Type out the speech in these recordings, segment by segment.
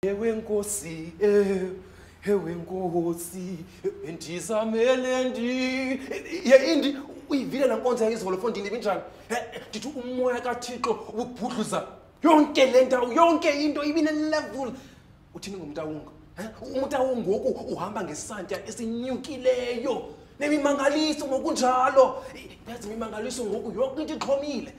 ewe nkosi eh, ewe nkosi eh, ndizamele ndi ye indi uyivile la nkonzo yayizolo fo ndini binjani Eh, ndithi umoya kathixo ubhudluza yonke le ndawo yonke into ibinelevel uthini ngomtawunga Eh, umtawunga ngoku uhamba ngesantya esinyukileyo nemimangaliso ngokunjalo Eh, yazi imimangaliso ngoku yonke into ixhomile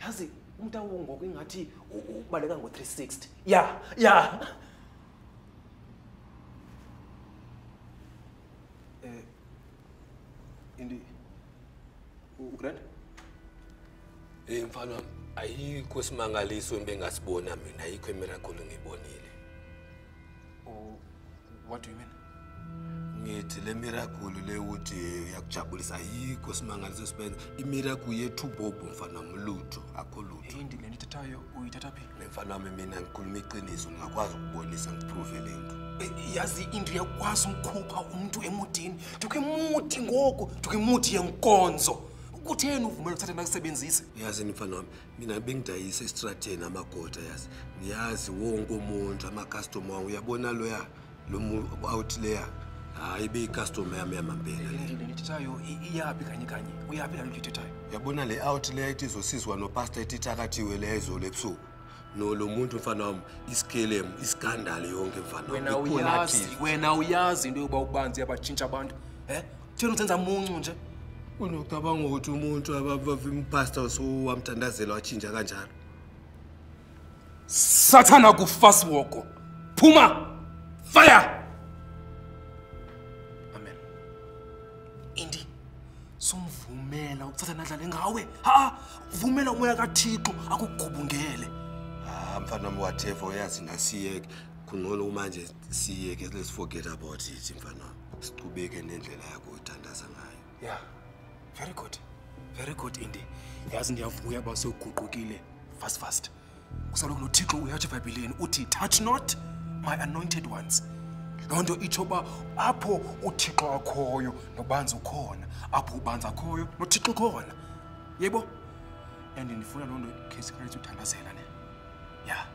yazi umntu awo ngoku ingathi ubaleka ngo-360 ya ya eh, indi ugrand um eh, mfana wam ayikho simangaliso enbengasibona mina ayikho imirakhulu ngiyibonile Oh, what do you mean? ngithi le miracle le uthi uyakujabulisa yikho simangaliso sibenza imiracle yethu bhobho mfana mlutho akho lutho yindi le ndithethayo uyithatha phi le mfana wami mina ngikhuluma iqiniso ndingakwazi ukubonisa ngipruve le nto e, yazi into yakwazi umkhupha umntu emudini ndikho imuti ngoku ndikho imuti yenkonzo kutheni uvumela ukuthatha nakusebenzise yazi ni mfana wami mina bengidayisa esitrateni amagoda yazi ndiyazi wonke umuntu amakastoma wam uyabona loya lo out leya hayi ibe ikastoma yam yamampela leithethayo iyaphi kanye kanye uyaphi lalo ithethayo uyabona le out leya ithi izosizwa nopasta etithakathiwe leya izolo ebusuku nolo muntu mfana wam isikelem iskandale yonke mfana wena uyazi into yokuba ubanzi yabatshintsha abantu um Thina utsenza muncu nje. Unocabanga ukuthi umuntu abavimphasta usuwamthandazela watshintsha kanjalo. Sathana kufasi woko. Phuma! Fire! sumvumela ukuthatha nadlale ngawe ha vumela umoya kathixo akugubungele ha mfana wam whatever uyazi nasiyeke kungcono kumanje siyeke let's forget about it mfana siqhubeke nendlela yakho othandaza ngayo yeah very good very good indi yazi ndiyavuya uba sewuguqukile fast fast kusaloku nothixo uyatsho ebhayibhileni uthi touch not my anointed ones loo nto itsho uba apho uthixo akhoyo nobanzi ukhona apho ubanzi akhoyo nothixo ukhona yebo and ndifuna loo nto khesikrayisi uthandazela ne ya yeah.